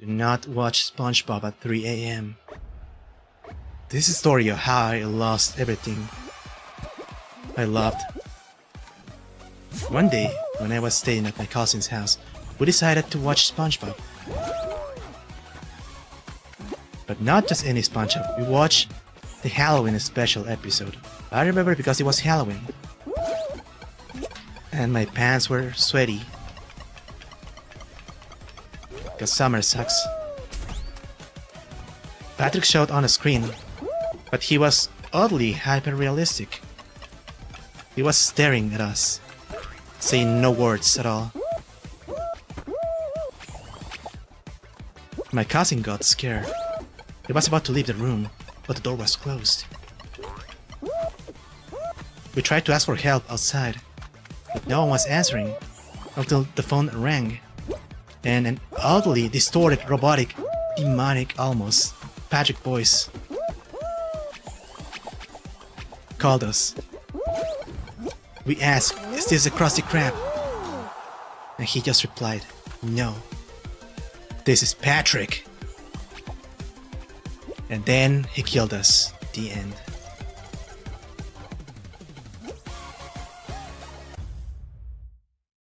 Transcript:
Do not watch SpongeBob at 3 a.m. This is a story of how I lost everything I loved. One day, when I was staying at my cousin's house, we decided to watch SpongeBob. But not just any SpongeBob, we watched the Halloween special episode. I remember because it was Halloween. And my pants were sweaty because summer sucks. Patrick showed on the screen, but he was oddly hyper-realistic. He was staring at us, saying no words at all. My cousin got scared. He was about to leave the room, but the door was closed. We tried to ask for help outside, but no one was answering until the phone rang and an oddly distorted, robotic, demonic almost, Patrick voice called us. We asked, is this a Krusty Krab? And he just replied, no. This is Patrick. And then he killed us. The end.